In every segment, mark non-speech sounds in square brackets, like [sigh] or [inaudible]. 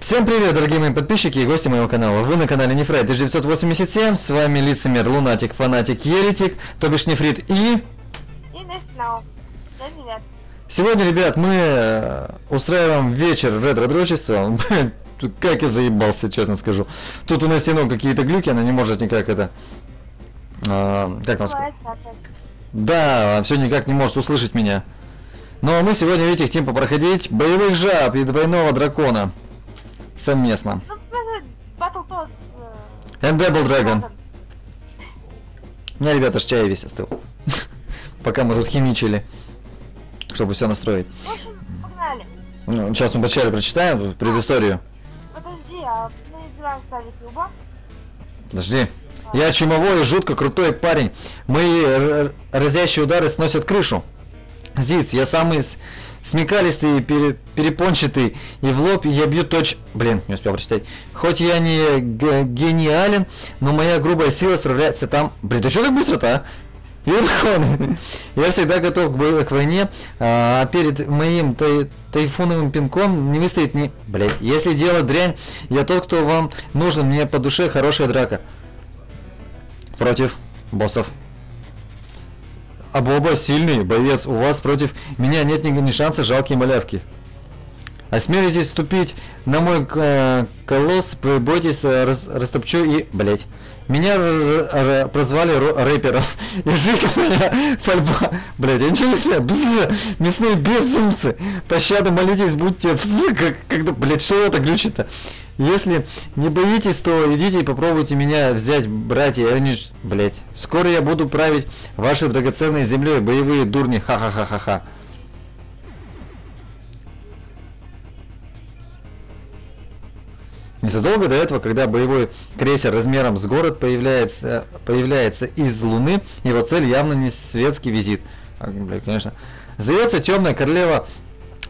Всем привет, дорогие мои подписчики и гости моего канала. Вы на канале Нефрайт 1987, с вами лицемер, лунатик, фанатик, еретик, то бишь Нефрит и... И привет. Сегодня, ребят, мы э, устраиваем вечер ретро-дрочества. Тут [laughs] Как я заебался, честно скажу. Тут у нас стену какие-то глюки, она не может никак это... а, как вам сказать? Да, все никак не может услышать меня. Но мы сегодня, видите, хотим попроходить боевых жаб и двойного дракона. Совместно. Ну, Battletoads... And Double Dragon. У меня, ребята, ж чай весь остыл. [laughs] Пока мы тут химичили. Чтобы все настроить. В общем, погнали. Ну, сейчас мы вначале прочитаем предысторию. Подожди, а мы играем ставить Люба? Подожди. Я чумовой и жутко крутой парень. Мои разящие удары сносят крышу. Зиц, я самый смекалистый пере- перепончатый, и в лоб я бью точ... Блин, не успел прочитать. Хоть я не гениален, но моя грубая сила справляется там... Блин, ты что так быстро-то, а? Верхон. Я всегда готов к, к войне, а перед моим тай- тайфуновым пинком не выстоит ни... Блять, если дело дрянь, я тот, кто вам нужен, мне по душе хорошая драка. Против боссов. А Боба сильный боец, у вас против меня нет ни, ни шанса, жалкие малявки. Осмелитесь вступить на мой э, колосс, бойтесь, э, рас- растопчу и... Блять. Меня р- р- прозвали ро- рэпером. [laughs] И жизнь моя [laughs] пальба. Блять, я ничего не смею. Бзз, мясные безумцы. Пощады молитесь, будьте бзз, как, когда... Блять, что это глючит-то? Если не боитесь, то идите и попробуйте меня взять, братья. Ж... Блять. Скоро я буду править вашей драгоценной землей, боевые дурни. Ха-ха-ха-ха-ха. Незадолго до этого, когда боевой крейсер размером с город появляется, появляется из Луны, его цель явно не светский визит. А, бля, конечно. Зовется темная королева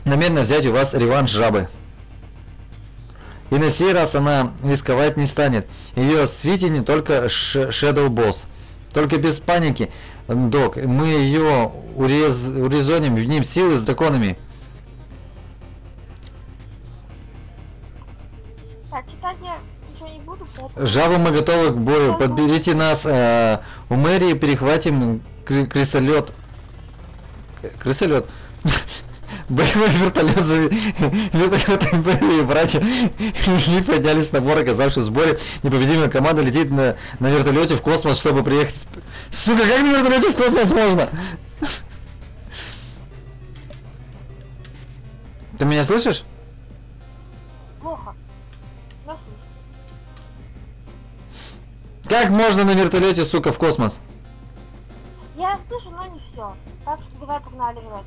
намерена взять у вас реванш жабы. И на сей раз она рисковать не станет. Ее свитине только Shadow Boss. Только без паники, док. Мы ее урез, урезоним, виним силы с драконами. Так, читать я ничего не буду, поэтому... Жабы мы готовы к бою. Подберите нас э, у мэрии, перехватим кры- крысолет. Крысолет. [laughs] Боевой вертолет за вертолеты боевые братья [laughs] и поднялись на бор, оказавшись в сборе. Непобедимая команда летит на, на вертолете в космос, чтобы приехать. Сука, как на вертолете в космос можно? Ты меня слышишь? Плохо. Как можно на вертолете, сука, в космос? Я слышу, но не все. Так что давай погнали играть.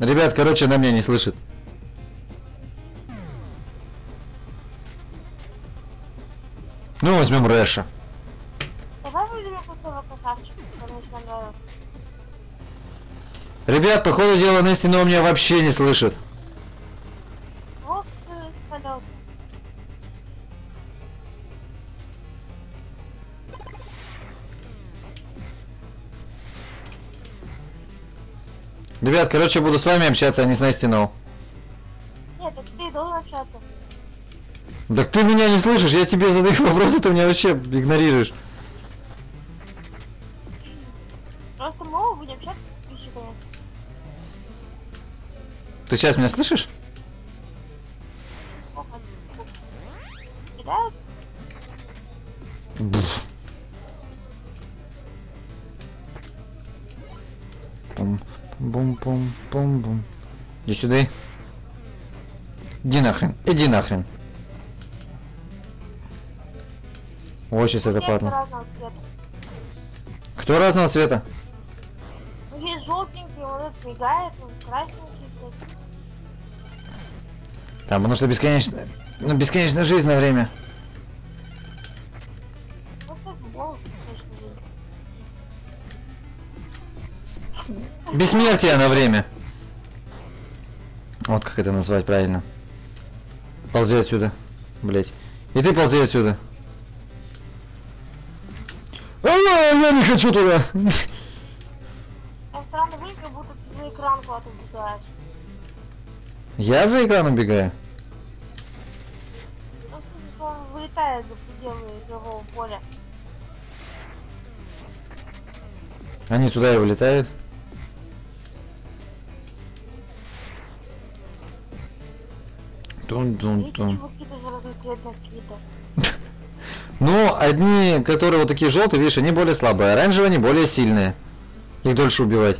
Ребят, короче, она меня не слышит. Ну, возьмем Рэша. Давай выберем крутого красавчика, который мне нравится. Ребят, по ходу дела Нести, но меня вообще не слышит. Ребят, короче, буду с вами общаться, а не с но. Нет, так ты должен общаться. Так ты меня не слышишь, я тебе задаю [laughs] вопросы, ты меня вообще игнорируешь. Просто мы оба будем общаться с подписчиками. Ты сейчас меня слышишь? Сюда. Иди нахрен, иди нахрен. Ой, сейчас это падла. Кто разного цвета? Ну, есть желтенький, он этот мигает, он красненький. Там, потому что бесконечно... Ну, бесконечная жизнь на время. Ну. Бессмертие на время. Вот как это назвать правильно. Ползи отсюда. Блять. И ты ползи отсюда. А, я не хочу туда. Убегаешь. Я за экран убегаю? вылетает за пределы игрового поля. Они туда и вылетают. Тун-тун-тун. [laughs] Ну, одни, которые вот такие желтые, видишь, они более слабые. Оранжевые, они более сильные. Их дольше убивать.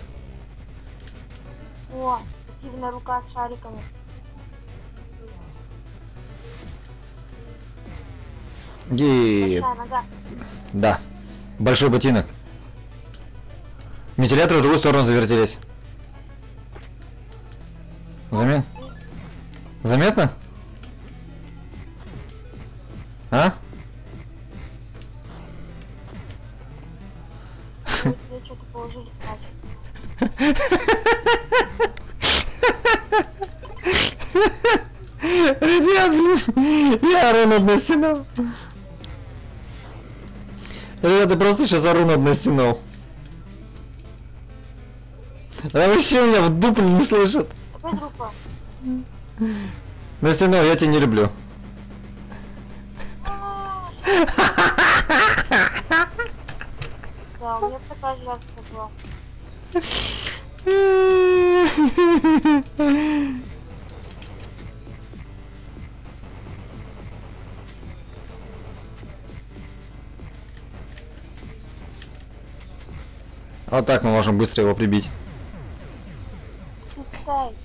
О, активная рука с шариками. И... Да. Большой ботинок. Вентиляторы в другую сторону завертелись. Замет... Заметно? А? Ребят, я на стену. Ребята, просто сейчас ору над на стену. Она вообще меня в дупле не слышит. Опять группа. На стену, я тебя не люблю. Да, у меня такая же реакция была. Вот так мы можем быстро его прибить. Парень.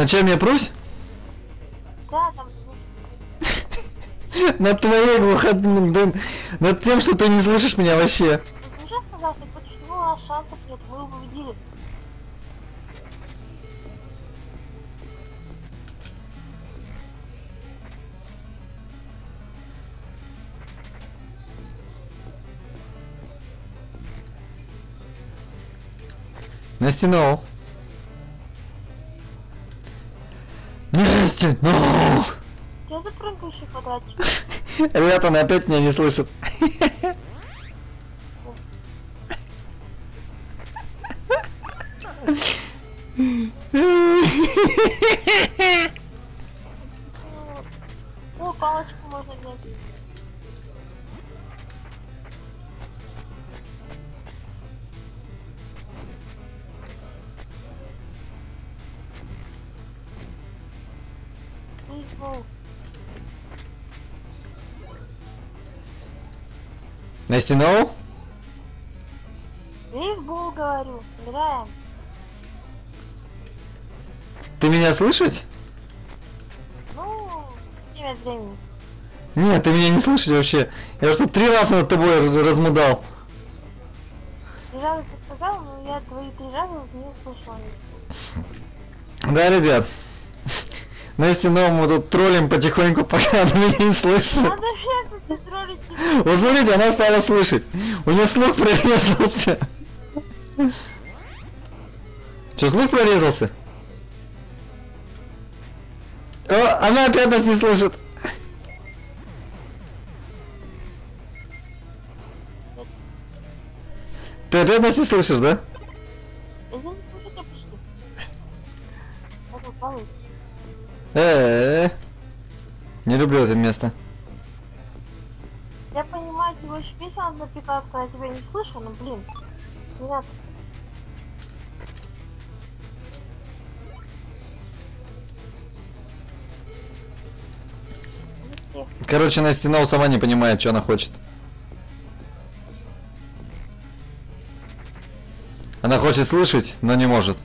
На чем я прусь? Да, там. [laughs] Над твоей глухотным, да, над тем, что ты не слышишь меня вообще. Ты уже сказал, что против него у нас шансов нет, мы его победили. На стену. На стену. Где запрыгающий квадратик? Ребята, она опять меня не слышит. Бейсбол. На стену? Бейсбол, говорю. Играем. Ты меня слышать? Ну, время от времени. Нет, ты меня не слышишь вообще. Я что три раза над тобой раз- размудал. Три раза ты сказал, но я твои три раза не услышала. Да, ребят. На стену мы тут троллим потихоньку, [laughs] пока она меня не слышит. Надо троллить. Вот смотрите, она стала слышать. У нее слух прорезался. Че, слух прорезался? О, она опять нас не слышит. Ты опять нас не слышишь, да? Э-э-э. Не люблю это место. Я понимаю, тебе очень напекают, когда я тебя не слышу, но блин. Не надо. Не всех. Короче, на стену сама не понимает, что она хочет. Она хочет слышать, но не может.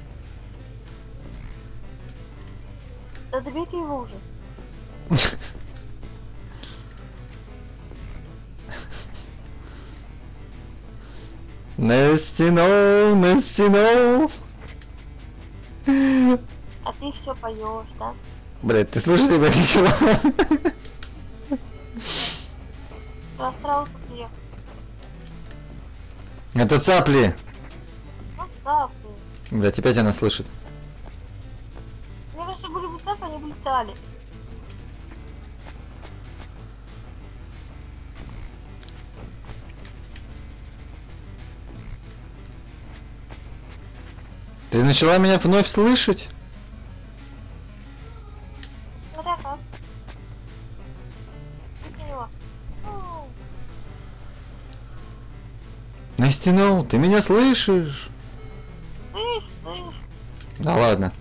Да добей ты его уже. На стену. А ты все поешь, да? Блять, ты слышишь тебя ничего? Ты остался приехал. Это цапли. Ну, цапли. Блять, опять она слышит металле. Ты начала меня вновь слышать? Ну, Настянул, ты меня слышишь? Слышу, слышу. Да ладно.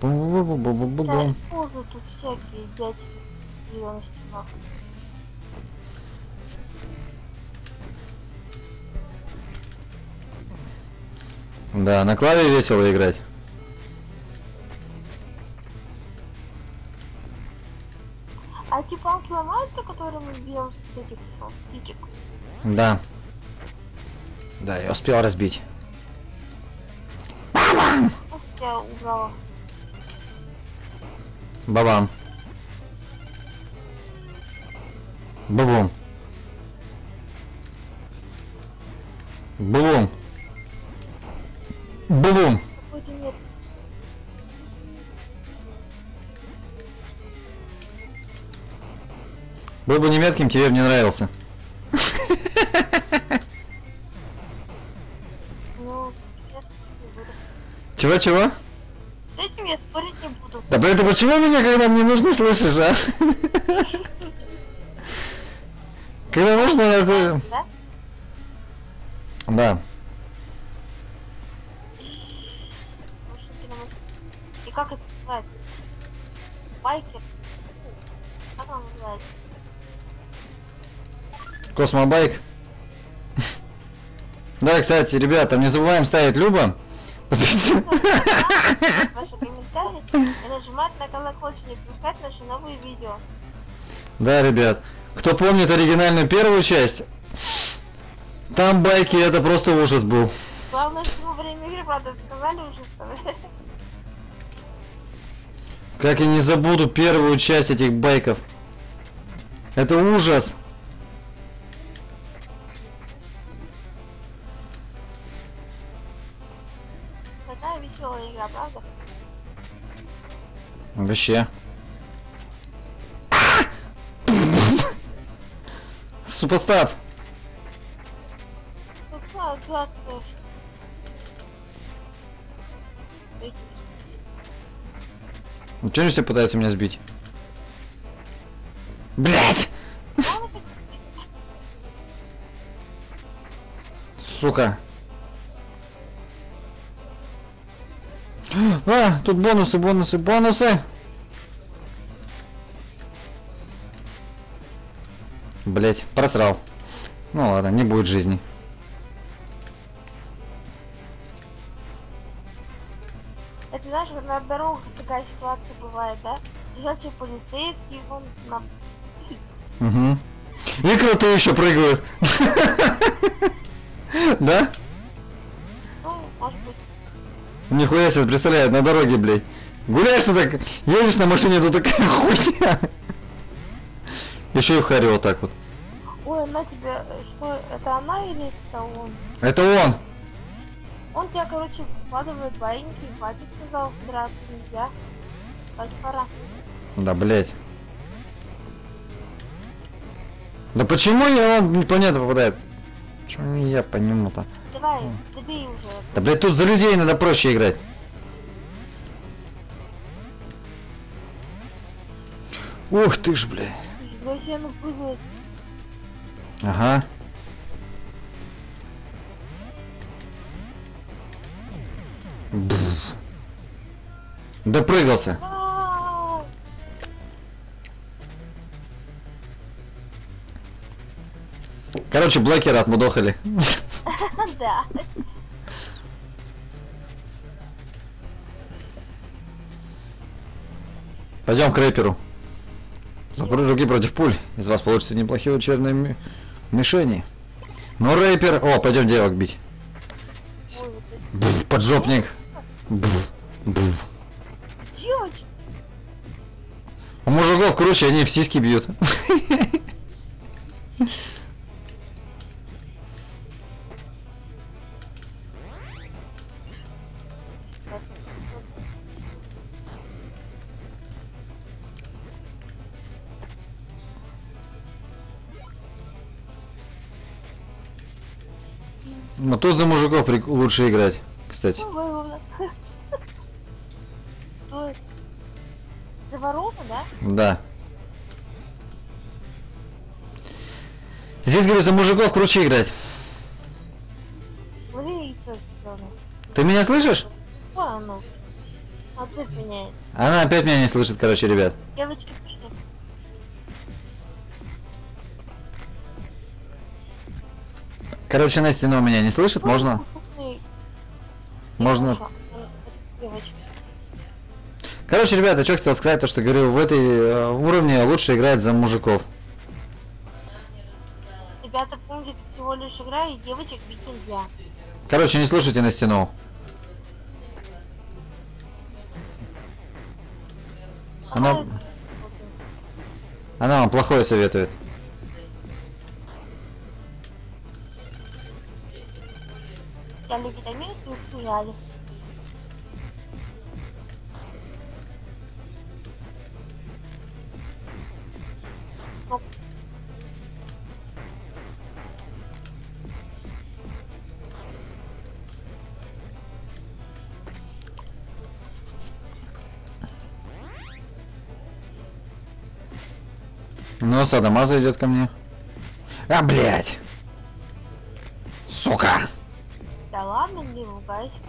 Да, позы тут всякие дядьки ее на стенах. Да, на клаве весело играть. А те палки ломаются, которые мы бьем с этих птичек? Да. Да, я успел разбить. Я убрала. Бабам. Бабум. Бабум. Бабум. Был бы немецким, тебе бы не нравился. [laughs] Чего-чего? Не буду. Да блин, ты почему меня, когда мне нужно, слышишь, а? Когда нужно, это... Да? И как это называется? Байкер? Как он называется? Космобайк. Да, кстати, ребята, не забываем ставить любые ваши комментарии и нажимать на колокольчик и пускать наши новые видео. Да, ребят. Кто помнит оригинальную первую часть, там байки это просто ужас был. Главное, что во время игры, правда, сказали что [laughs] Как я не забуду первую часть этих байков. Это ужас. Вообще. Супостат. Ну что они все пытаются меня сбить? Блять! Сука. А, тут бонусы, бонусы, бонусы. Блять, просрал. Ну ладно, не будет жизни. Это знаешь, на дорогах такая ситуация бывает, да? Лежат все полицейские, вон на... [laughs] Угу. И круто еще прыгают. [laughs] Да? Ну, может быть, Нихуя себе, представляет, на дороге, блядь. Гуляешь, ты так, едешь на машине, тут такая [laughs] хуйня. Еще и в харе вот так вот. Она тебя, что, это она или это он? Это он. Он тебя, короче, вкладывает военники, хватит, сказал, драться нельзя. Так, пора. Да, блядь. Да почему я он непонятно попадает? Почему не я по нему-то? Давай, добей уже. Да, блядь, тут за людей надо проще играть. Ух ты ж, блядь. Вообще, ну прыгает. Ага. Бф. Допрыгался. Короче, блокера отмудохали. [laughs] Да. Пойдем к рэперу. Руки против пуль. Из вас получится неплохие учебные ми- мишени. Ну, рэпер... О, пойдем девок бить. Бф, поджопник. Бф, бф. У мужиков круче, они в сиськи бьют. [laughs] лучше играть, кстати. Ну, [laughs] за ворота, да? Да. Здесь, говорю, за мужиков круче играть. Ты меня слышишь? Меняет. Она опять меня не слышит, короче, ребят. Девочки. Короче, Настя, ну, меня не слышит, можно? Можно... Короче, ребята, что хотел сказать, то что, говорю, в этой э, уровне лучше играть за мужиков. Ребята, помните, всего лишь игра, и девочек бить нельзя. Короче, не слушайте Настину. Она, Давай, она вам плохое советует. Сняли. Ну, Садамаза идет ко мне. А, блядь!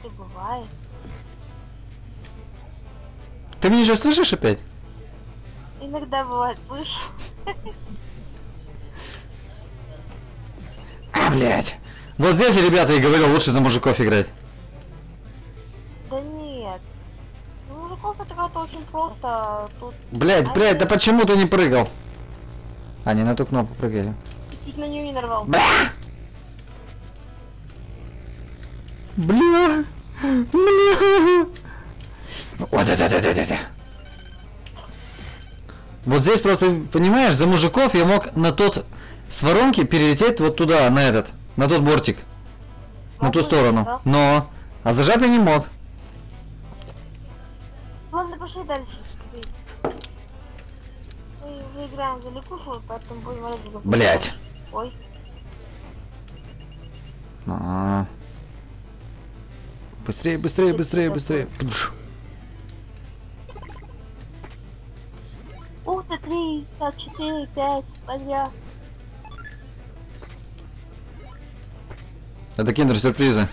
Ты бывает. Ты меня что, слышишь опять? Иногда бывает, слышь. А, блядь! Вот здесь, ребята, и говорю, лучше за мужиков играть. Да нет. У мужиков это как-то очень просто. Тут Блядь, блядь, да почему ты не прыгал? А, не на ту кнопку прыгали. чуть на нее не нарвал. Бля! Бля! Вот это, это, это, это. Вот здесь просто, понимаешь, за мужиков я мог на тот с воронки перелететь вот туда, на этот, на тот бортик, на ту сторону. да? Но, а за жаб я не мог. Ладно, пошли дальше. Мы уже играем за Ликушу, поэтому будем играть за Ликушу. Блядь. Ой, А. Быстрее, быстрее, быстрее, быстрее. Ух ты, три, так, четыре, пять, подряд. Это киндер-сюрпризы.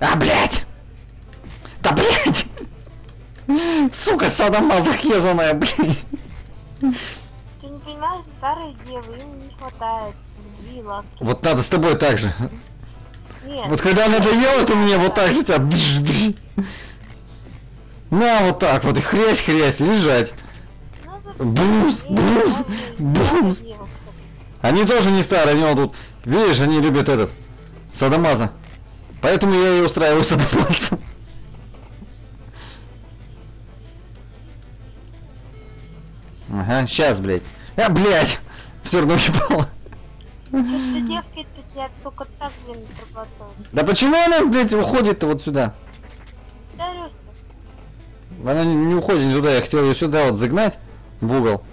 А, блядь! Да, блядь! Сука, садомаза хезаная, блядь. Ты не им хватает любви ласки. Вот надо с тобой так же. Нет, Вот когда надоело, ты мне вот так же тебя... дж, дж. На, вот так вот, и лежать. Нет, бумс, старые бумс. девы, кстати. Они тоже не старые, они вот тут... Видишь, они любят этот... Садомаза. Поэтому я и устраиваю садомаза. Ага, сейчас, блядь. А, блядь! Все равно ебало. Девки только так, блин. Да почему она, блядь, уходит-то вот сюда? Она не, не уходит не туда, я хотел ее сюда вот загнать в угол.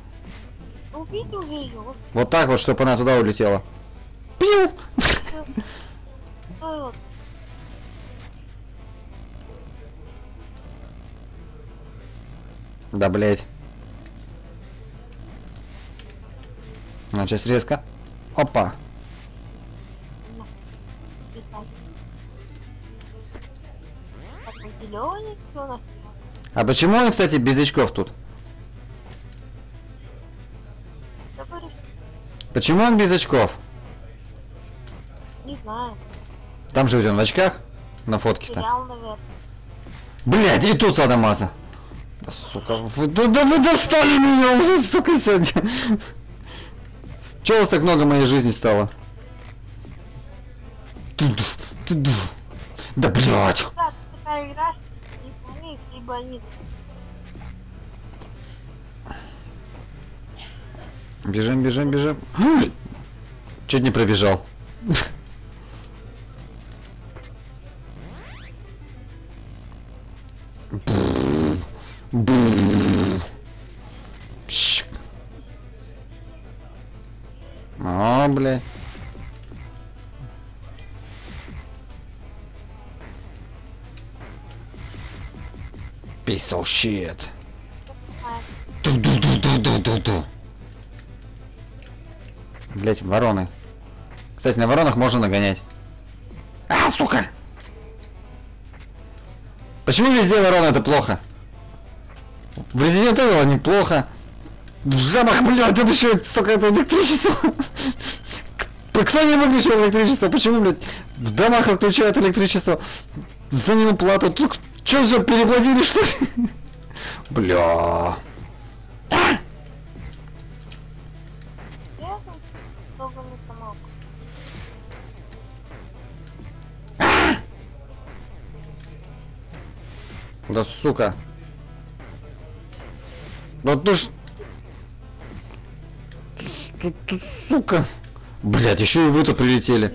убейте уже ее. Вот, так вот, чтобы она туда улетела. Вот. Да, блядь. Сейчас резко. Опа. А почему он, кстати, без очков тут? Почему он без очков? не знаю, Там же он в очках на фотке-то. Блядь, и тут садомаза. Да, сука, вы, да, да вы достали меня уже, сука, сегодня. Чего вас так много моей жизни стало? Да они. Бежим, бежим, бежим. Чуть не пробежал. Piece of shit. А, Ду-ду-ду-ду-ду-ду-ду. Блять, вороны. Кстати, на воронах можно нагонять. А, сука! Почему везде вороны это плохо? В Resident Evil неплохо. В жабах, блядь, тут еще, сука, это электричество. Кто не выключил электричество? Почему, блядь, в домах отключают электричество? За него плату. Тут что, все переплатили, что ли? Бля. Да сука. Да ты ж... Что ты, сука? Блять, еще и вы тут прилетели.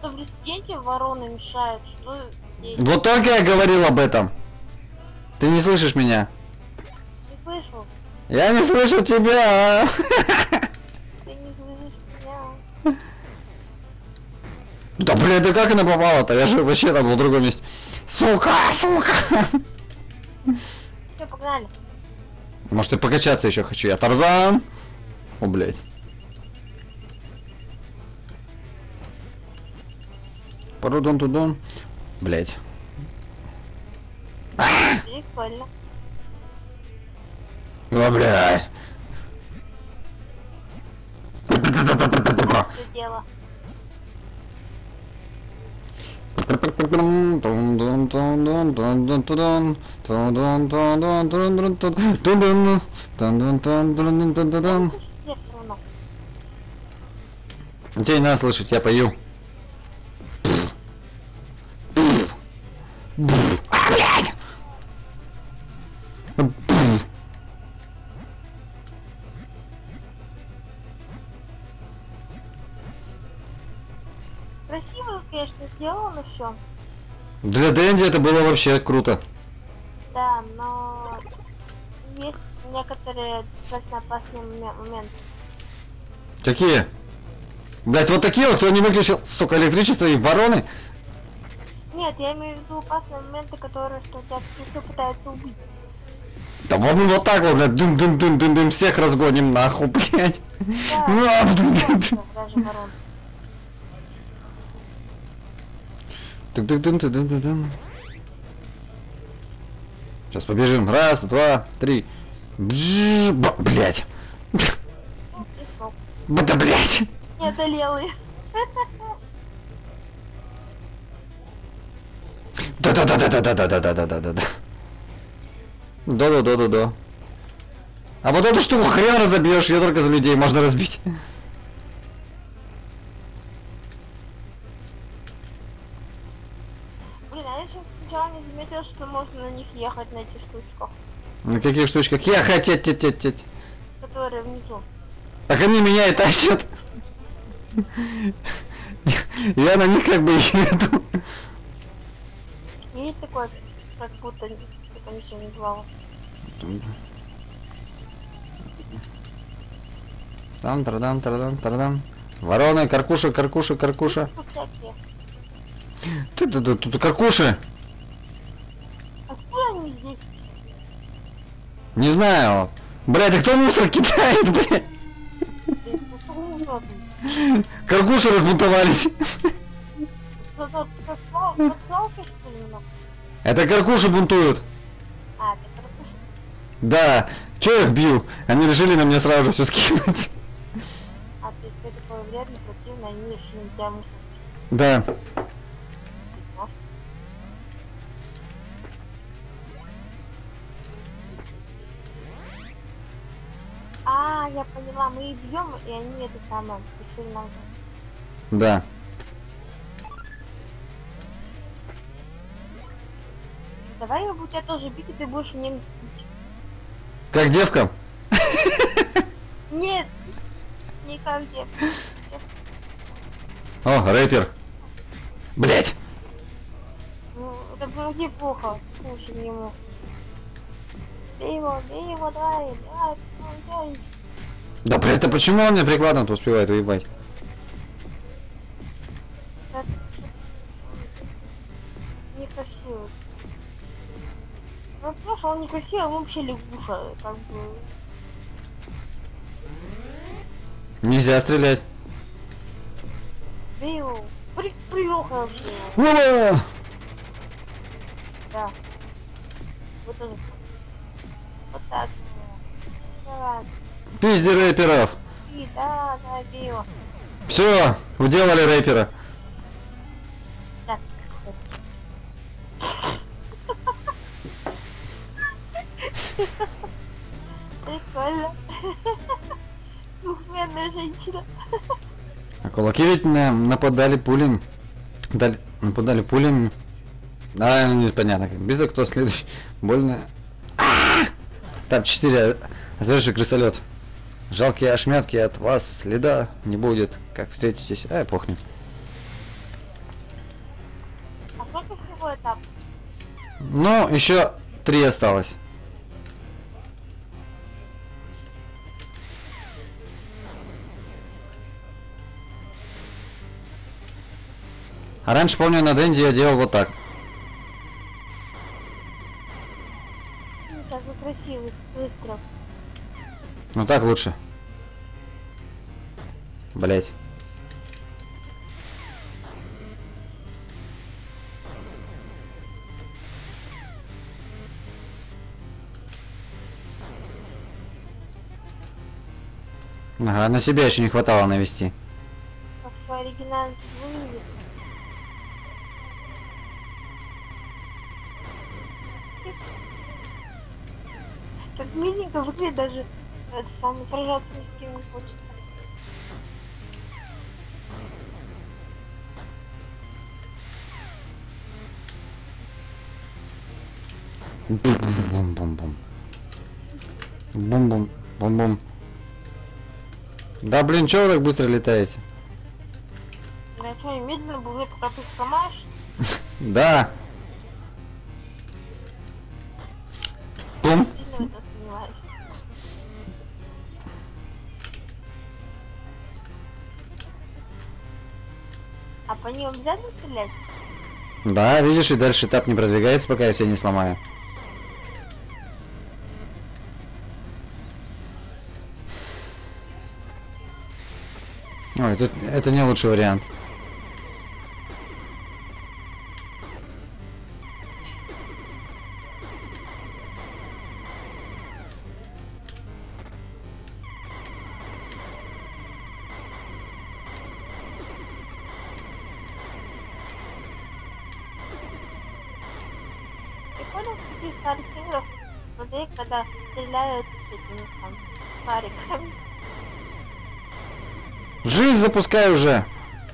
В вороны мешают, что здесь? Вот только я говорил об этом. Ты не слышишь меня? Не слышу. Я не слышу тебя. Ты не слышишь меня. Да блядь, да как она попала-то? Я же вообще там был в другом месте. Сука, сука. Все, погнали. Может и покачаться еще хочу. Я Тарзан. О, блядь. Парудон тудон. Блять. Прикольно. Ну, блядь. дело. Тебе не надо слышать, я пою. Красиво, конечно, сделано все. Для Дэнди это было вообще круто. Да, но есть некоторые достаточно опасные моме- моменты. Какие? Блять, вот такие вот, кто не выключил, сука, электричество и вороны. Нет, я имею в виду опасные моменты, которые что тебя все пытаются убить. Да вот мы вот так вот, блядь, дым дым дым дым дым всех разгоним нахуй, [laughs] блядь. Да, блин, блин. даже ворон. Тык-тык-тын-тын-тын-тын. Сейчас побежим. Раз, два, три. Блять. Ну. Да блять. Не одолелый. [laughs] Да-да-да-да-да-да-да-да-да-да-да. Да-да-да-да-да. А вот эту штуку хрен разобьешь, ее только за людей можно разбить. Блин, а я сейчас сначала не заметил, что можно на них ехать на этих штучках, На каких штучках? Я хотеть, теть, теть, теть. которые внизу. Так они меня и тащат. Я на них как бы еду. Есть такое, как будто что-то ничего не звало. Там, тарадам, тарадам, тарадам. Вороны, каркуша, каркуша, каркуша. Тут. Ты, ты, ты, тут каркуши. Откуда они здесь? Не знаю. Блядь, а кто мусор кидает, блядь? Каркуши разбунтовались. Что за свалки, что ли? Это каркуши бунтуют. А, это карпуш. Да. Че я их бью? Они решили на меня сразу же все скинуть. А, то есть ты такой вредный, противный, они решили на тебя мусор Да. А, я поняла, мы их бьем, и они это самое, решили нам Да. Давай я буду тебя тоже бить, и ты будешь мне мстить. Как девкам? Нет! Не как где. О, рэпер. Блять. Ну, это было неплохо. Слушай ему. Бей его, бей его, давай, давай, давай. Да, блядь, это почему он мне прикладом-то успевает уебать? Некрасиво. Ну, потому что он некрасивый, а он вообще лягуша, как бы. Нельзя стрелять. Бей его. При, привёха вообще. Ура! Да. Вот тоже. Вот так. Пизди рэперов. И, да, да. Все, уделали рэпера. Прикольно. Двухмерная женщина. А кулаки ведь на- нападали пулями. Дали, нападали пулями. А, непонятно как. Без кто следующий. Больно. А! Там 4. Заверши крысолет. Жалкие ошметки от вас следа не будет. Как встретитесь? Ай, похнет. А сколько всего этап? Ну, еще три осталось. А раньше, помню, на Дэнди я делал вот так. Ну, Сейчас вы красивый выстрел. Ну так лучше. Блять. Ага, на себя еще не хватало навести. Как свой оригинальный Как миленько выглядит даже это самое сражаться ни с кем не хочется. Бум-бум-бум. Бум-бум. Бум-бум. Да блин, чё вы так быстро летаете? Я что, медленно был, пока ты сломаешь? [laughs] Да. Ним обязательно стрелять? Да, видишь, и дальше этап не продвигается, пока я все не сломаю. Ой, тут это не лучший вариант. Запускай уже!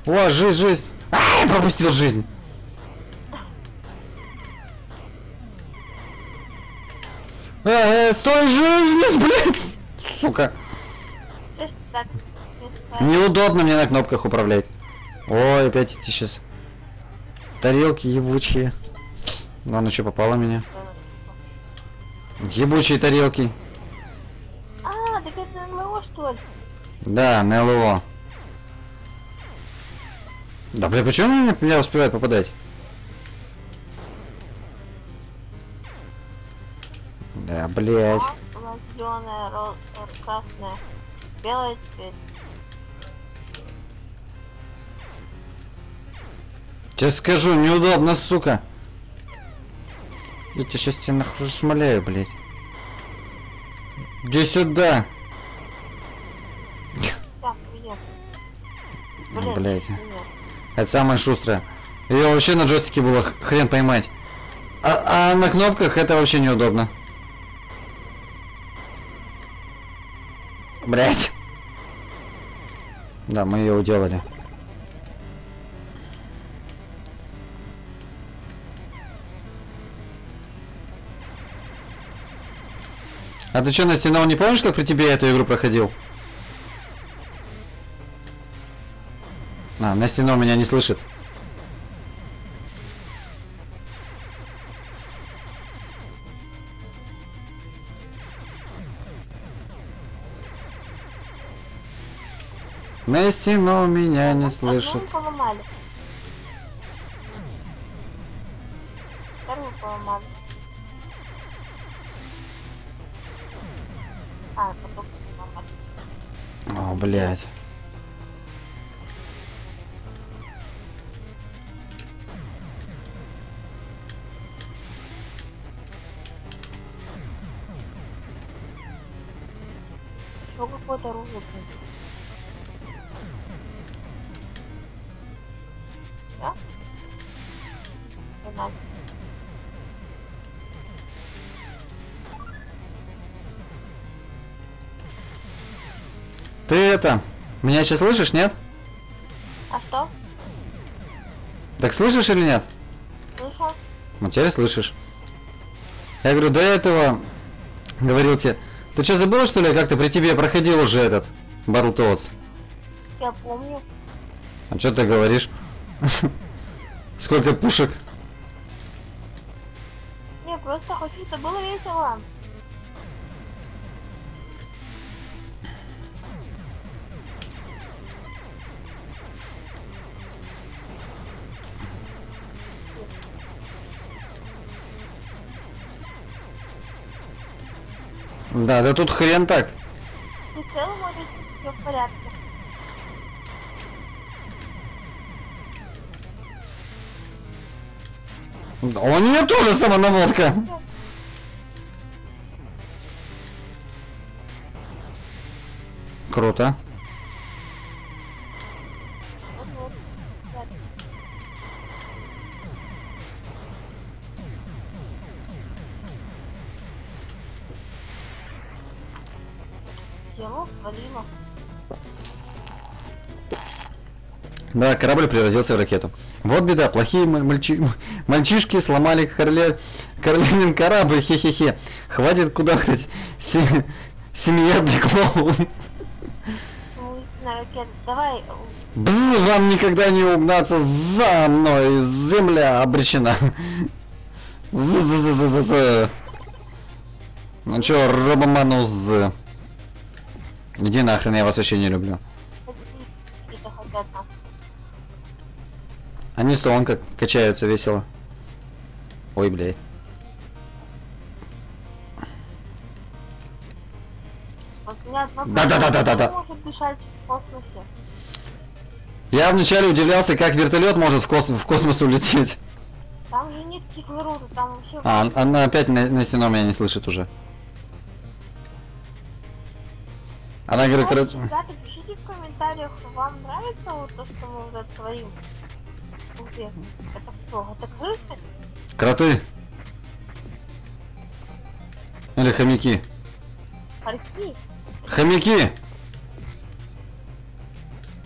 О, жизнь, жизнь! А, я пропустил жизнь! Э, э, стой, жизнь, [laughs] блядь! Сука! Неудобно мне на кнопках управлять. Ой, опять эти сейчас тарелки ебучие. Ладно, что попало меня. Ебучие тарелки. А, так это НЛО что ли? Да, на ЛО. Да, бля, почему они меня, успевают попадать? Да, блядь. Зеленая, красная, белая теперь. Сейчас скажу, неудобно, сука. Я тебя сейчас тебя нахуй шмаляю, блядь. Иди сюда. Так, блядь. Это самое шустрое. Ее вообще на джойстике было хрен поймать. А, а на кнопках это вообще неудобно. Блять. Да, мы ее уделали. А ты что, Настя, ну, не помнишь, как при тебе я эту игру проходил? А, Настя, ну, меня не слышит. Нести, но меня не слышит. поломали. Вторую поломали. А, потом поломали. О, блядь. Да? Надо. Ты это, меня сейчас слышишь, нет? А что? Так слышишь или нет? Слышал? Ну, теперь слышишь. Я говорю, до этого говорил тебе, ты что, забыл, что ли, как ты при тебе проходил уже этот Battletoads? Я помню. А что ты говоришь? [laughs] Сколько пушек? Не, просто хочу, это было весело. Да, да тут хрен так. Ты целый можешь все в порядке. Да, У нее тоже самонаводка. Круто. Стену свалила. Да, корабль превратился в ракету. Вот беда, плохие мальчи- [laughs] мальчишки сломали корле... Карлинин корабль, хе-хе-хе. Хватит кудахтать. Се... Семиядный клоун. Ну. Давай, э, Бз, вам никогда не угнаться за мной. Земля обречена. З-з-з-з-з-з. Ну чё, Робоманус. Иди нахрен, я вас вообще не люблю. Они что, он как качаются весело. Ой, блядь. Да-да-да-да-да-да. Я вначале удивлялся, как вертолет может в, кос- в космос улететь. Там же нет кислорода, там вообще... А, она опять на, на стену меня не слышит уже. Она говорит, короче... Ребята, пишите в комментариях, вам нравится вот то, что мы это творим? Это кто? Это крысы? Кроты. Или хомяки. Хорьки? Хомяки!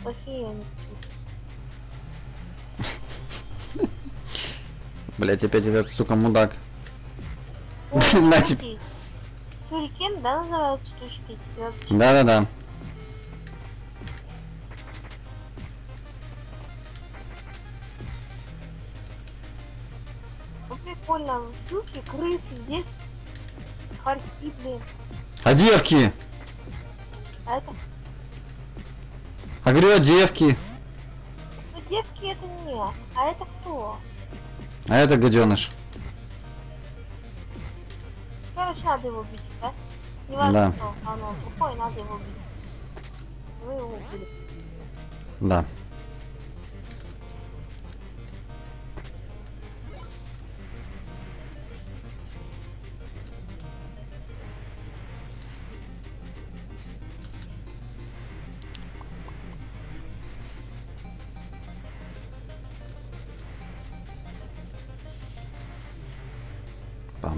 Плохие они. Блять, опять этот, сука, мудак. [laughs] На тебе. Сюрикен, да, называются штучки? Да-да-да. Ну прикольно, штуки, крысы, здесь хорьки, блин. А девки? А это, А говорю, а девки? ну девки это не, а это кто? А это гаденыш. Короче, надо его убить, да?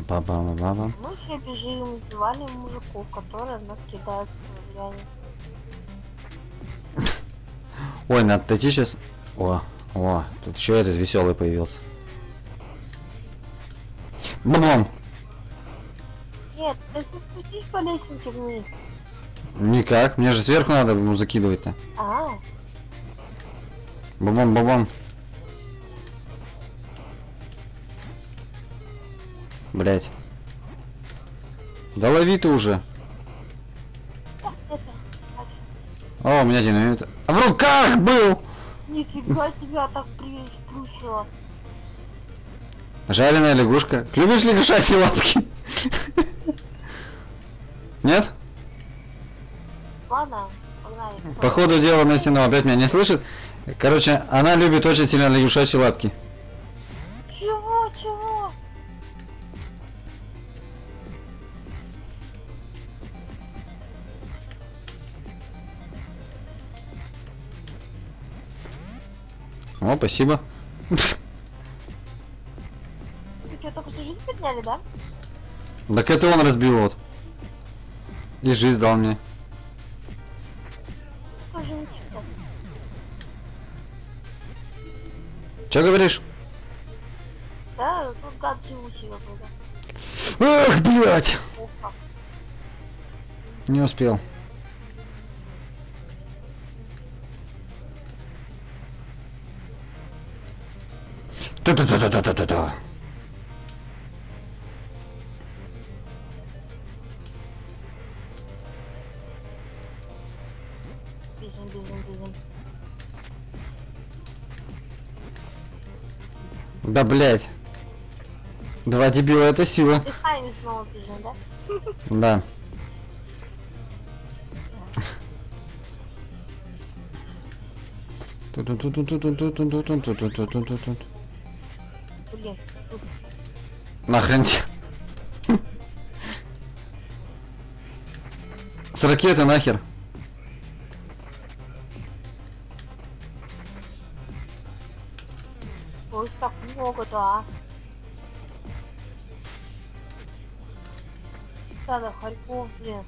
Вы его убили. Да. Пам-пам-пам-пам-пам. Мы все бежим, убивали мужиков, которые нас кидают в реально. Ой, надо отойти сейчас. О, о, тут еще этот веселый появился. Бам! Нет, ты спустись по лестнице вниз. Никак, мне же сверху надо ему закидывать-то. А, Бабам, бабам. Блять. Да лови ты уже. О, у меня динамит. В руках был! Нифига тебя так приструсило. Жареная лягушка. Любишь лягушачьи лапки? Нет? Ладно, погнали. По ходу дела Настина опять меня не слышит. Короче, она любит очень сильно лягушачьи лапки. Спасибо. Вы что, только что жизнь подняли, да? Так это он разбил вот. И жизнь дал мне. Тоже ничего. Че говоришь? Да, тут гад живучий. Эх, блядь! Не успел. Та-та-та-та-та-та-та. Бежим, бежим, бежим. Да, блядь. Два дебила это сила. Дыхание снова бежим, да? Да. Блин, тут Нахрен тебе. С ракеты нахер. ой, так много-то, а. Надо Харьков, блин.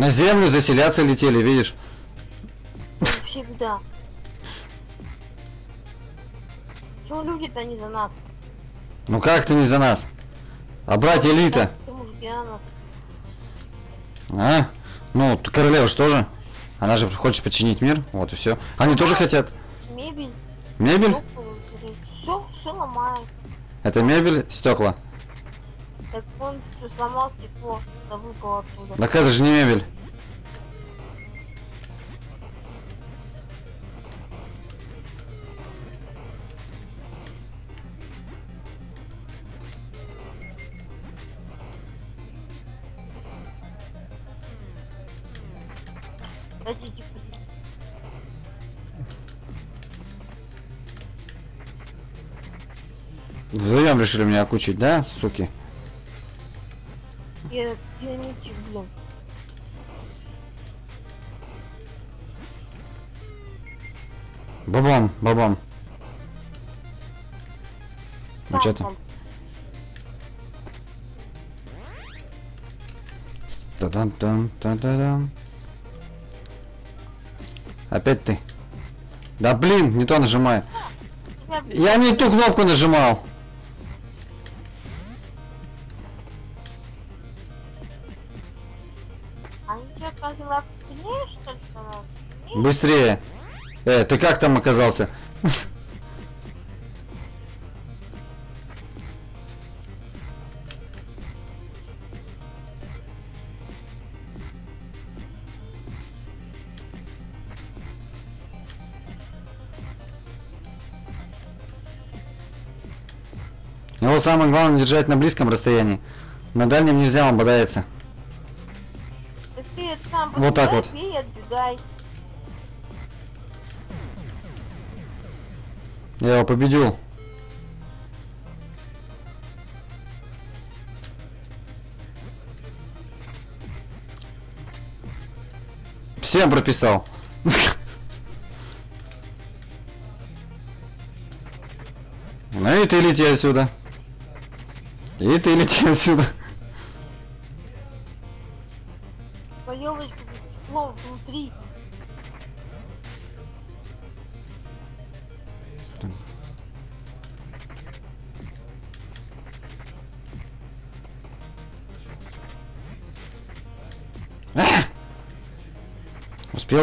На землю заселяться летели, видишь? Беда. Чего люди-то не за нас? Ну как ты не за нас? А братья элита? А? Ну, королева же тоже. Она же хочет подчинить мир. Вот и все. Они тоже хотят. Мебель, Мебель? все, все ломает. Это мебель, стекла. Так он сломал стекло, да выпал оттуда. Так это же не мебель. Подождите. Вдвоем решили меня окучить, да, суки? Бабам. Ну Там, что там. Та-дам-там, та-да-дам. Опять ты. Да блин, не то нажимаю. Я не ту кнопку нажимал. Сильнее? Быстрее. Э, ты как там оказался? Его самое главное держать на близком расстоянии. На дальнем нельзя, он бодается. Так Вот так вот. и отбегай. Я его победил. Всем прописал. [laughs] Ну и ты лети отсюда. И ты лети отсюда.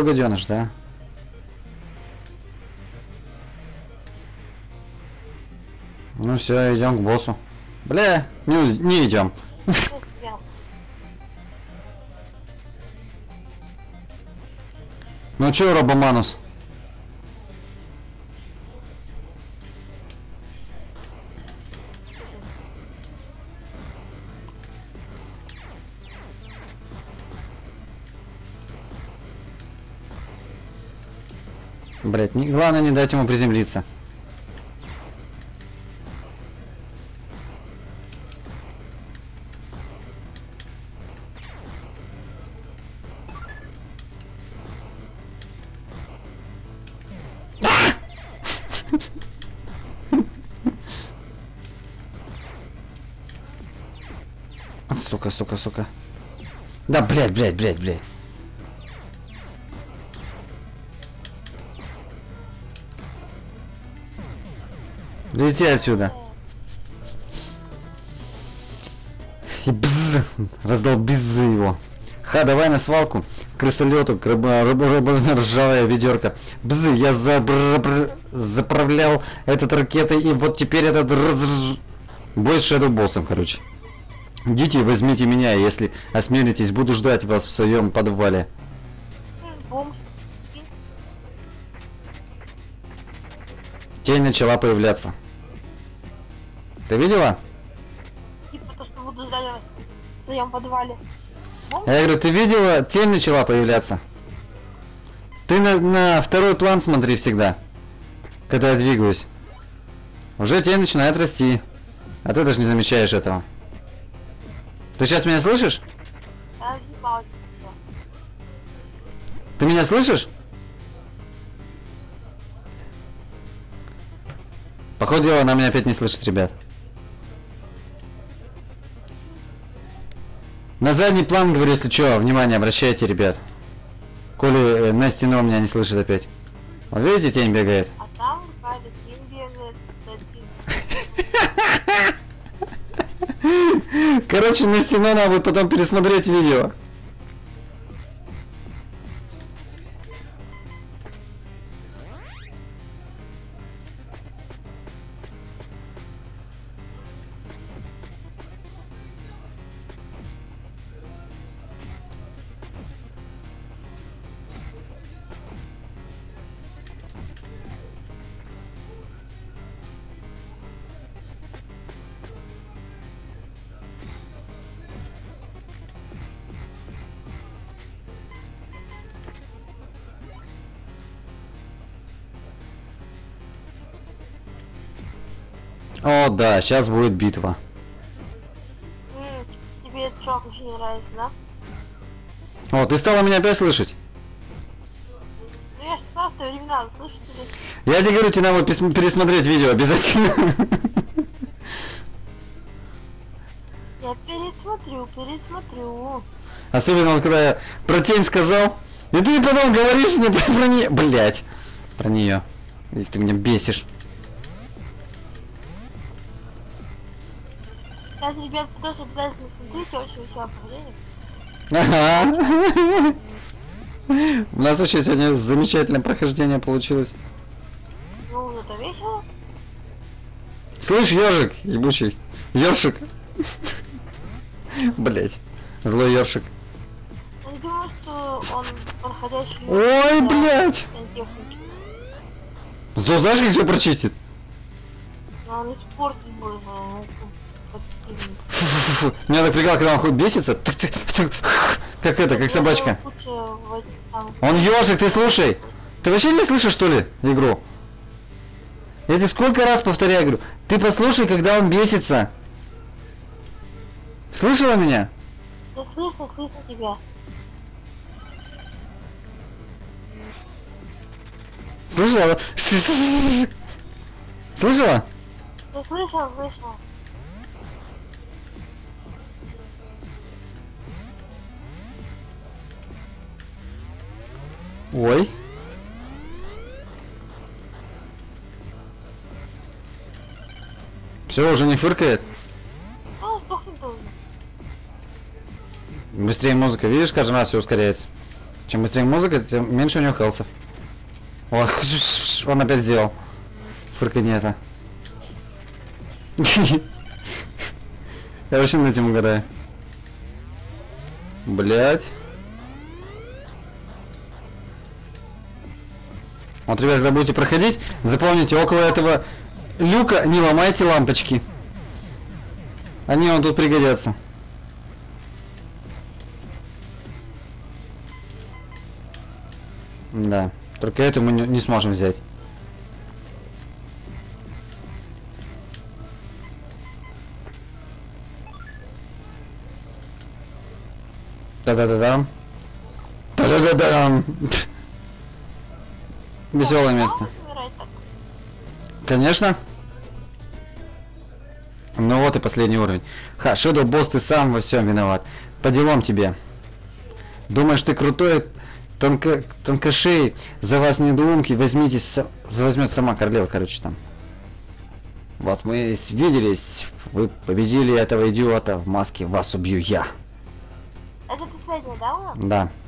Гаденыш, да? Ну все, идем к боссу. Бля, не, не идем. Ну чё, Робоманус? Главное не дать ему приземлиться. Сука, сука, сука. Да, блядь, блядь, блядь, блядь. Лети отсюда. И бз, раздал бизы его. Ха, давай на свалку. Крысолету, ржавая ведерко. Бзы, я заправлял этот ракетой, и вот теперь этот раз... Бой с боссом, короче. Идите, возьмите меня, если осмелитесь, буду ждать вас в своем подвале. Тень начала появляться. Ты видела? Типа то, что буду в своем подвале. Бомж? Я говорю, ты видела? Тень начала появляться. Ты на, на второй план смотри всегда, когда я двигаюсь. Уже тень начинает расти. А ты даже не замечаешь этого. Ты сейчас меня слышишь? Ты меня слышишь? Походу, она меня опять не слышит, ребят. На задний план, говорю, если что, внимание, обращайте, ребят. Коли э, на стену меня не слышит опять. Вот видите, тень бегает. А там какая-то тень бегает. [laughs] Короче, на стену надо будет потом пересмотреть видео. О, да, сейчас будет битва. Тебе этот чувак очень нравится, да? О, ты стала меня опять слышать? Ну я же сказал, что времена слышу тебя. Я тебе говорю, тебе надо пересмотреть видео обязательно. Я пересмотрю, пересмотрю. Особенно вот когда я про тень сказал. И ты потом говоришь мне про, про нее. Блять. Про нее. Ты меня бесишь. Сейчас, ребят, тоже обязательно смотрите, очень веселое. Ага. У нас вообще сегодня замечательное прохождение получилось. Ну, зато весело. Слышь, ежик, ебучий. Ёршик. Блять. Злой ёршик. Я думаю, что он подходящий... Ой, блядь. знаешь, как все прочистит? Но он испортит больше. Ну, как сильно. Фу-фу-фу. Меня напрягало, когда он хоть бесится. Как это, как собачка. Этих самых... Он ежик, ты слушай. Ты вообще не слышишь, что ли, игру? Я тебе сколько раз повторяю, говорю, ты послушай, когда он бесится. Слышала меня? Да слышно, слышно тебя. Слышала? [laughs] Слышала? Да слышал, слышал. Ой. Все, уже не фыркает. Тоже. Быстрее музыка, видишь, каждый раз все ускоряется. Чем быстрее музыка, тем меньше у него хелсов. О, [laughs] он опять сделал. Фырканье это. [laughs] Я вообще над этим угадаю. Блять. Вот, ребят, когда будете проходить, запомните, около этого люка не ломайте лампочки. Они вам тут пригодятся. Да, только эту мы не, сможем взять. Да-да-да-дам. Да-да-да-дам. Веселое место. Можешь умирать так? Конечно. Ну вот и последний уровень. Ха, Shadow босс, ты сам во всем виноват. По делам тебе. Думаешь, ты крутой, тонко, тонкошей, за вас недоумки, возьмитесь, возьмет сама королева, короче, там. Вот мы виделись, вы победили этого идиота в маске, вас убью я. Это последний, да, у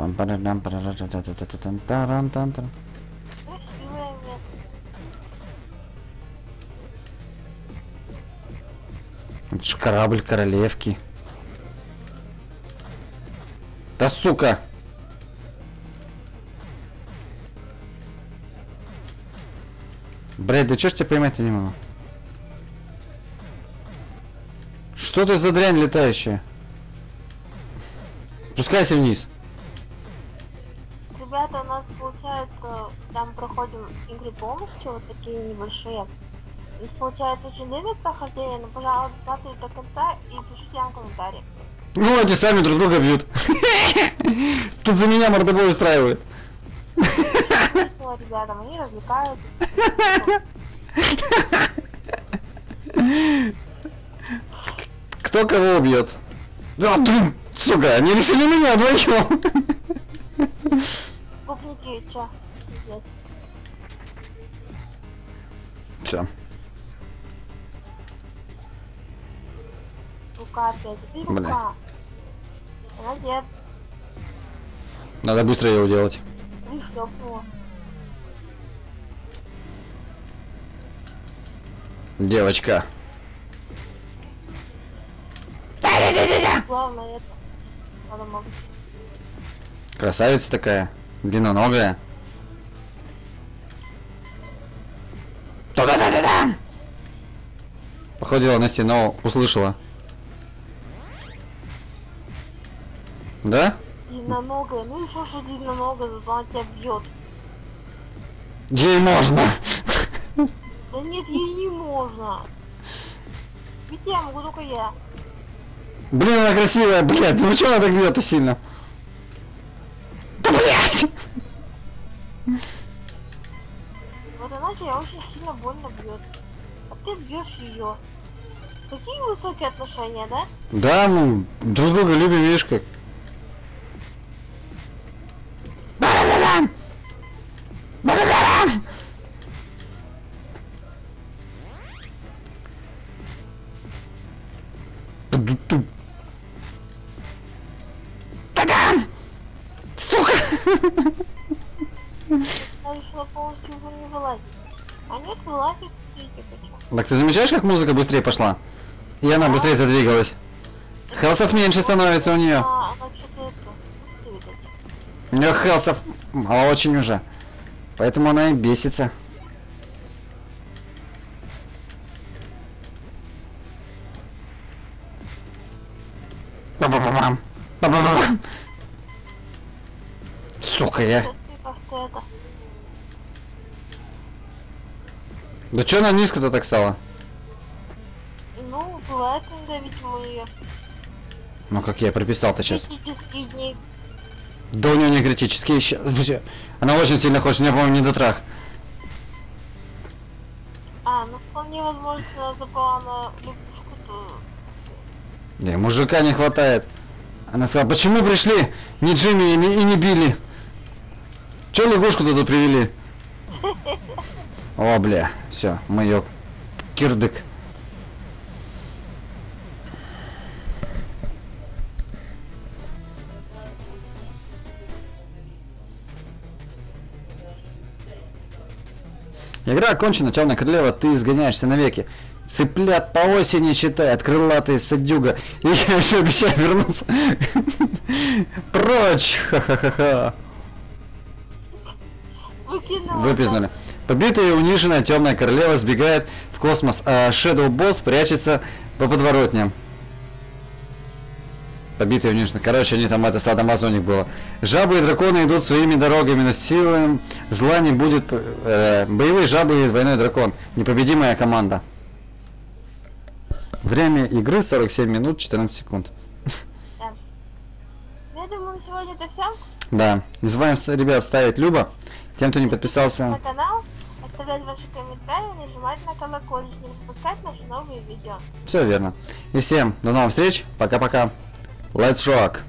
Да. Пам-парам, парарам-та-та-та-та-там, тарам-там-тарам. Красивое место. Это ж корабль королевки. Да сука! Блять, да чё ж тебя поймать-то не могу? Что ты за дрянь летающая? Спускайся вниз. Такие небольшие. Нас получается очень длинное прохождение, но, пожалуйста, смотрите до конца и пишите нам комментарии. Ну, они сами друг друга бьют. Тут за меня мордобой устраивают. Весело, ребята, они развлекают. Кто кого убьет? А, ты, сука, они решили меня вдвоем. Пупники, чё? Рука. Молодец. Надо быстро его делать. И шлёпнула. Девочка. Главное это. Надо много. Красавица такая. Длинноногая. Та-да-да-да-да! Походила на стену, услышала. Да? Длинноногая. Ну и что же длинноногая, зато она тебя бьет. Ей можно. Да нет, ей не можно. Ведь я могу только я. Блин, она красивая, блядь. Ну что она так бьет-то сильно? Да блядь! Вот она тебя очень сильно больно бьет. А ты бьешь ее. Какие высокие отношения, да? Да, ну, друг друга любим, видишь как. Так ты замечаешь, как музыка быстрее пошла? И она быстрее задвигалась. Хелсов меньше становится у нее. Спустя, видать. У нее хелсов мало очень уже. Поэтому она и бесится. Да чё она низко-то так стала? Ну, бывает иногда, видимо, у нее Ну как я прописал-то сейчас. критические дни. Да у нее не критические сейчас. [laughs] Она очень сильно хочет, у нее, по-моему, не дотрах. А, ну вполне возможно, она запала на лягушку, то... Не, мужика не хватает. Она сказала, почему пришли не Джимми и не, и не Билли? Че лягушку туда привели? [laughs] О, бля, все, мы ее кирдык. Игра окончена, темная королева, ты изгоняешься навеки. Цыплят по осени считает, крылатый садюга. И [laughs] я еще обещаю вернуться. [laughs] Прочь! [laughs] Ха-ха-ха-ха. Выпизнали. Побитая и униженная темная королева сбегает в космос, а Shadow Boss прячется по подворотням. Побитые униженные. Короче, они там это сад Амазоник было. Жабы и драконы идут своими дорогами, но силам зла не будет. э, боевые жабы и двойной дракон. Непобедимая команда. Время игры 47 минут 14 секунд. Да. Я думаю, на сегодня это все. Да. Не забываем, ребят, ставить Люба. Тем, кто не На подписался. канал, оставлять ваши комментарии, нажимать на колокольчик, не пропускать наши новые видео. Все верно. И всем до новых встреч. Пока-пока. Let's rock.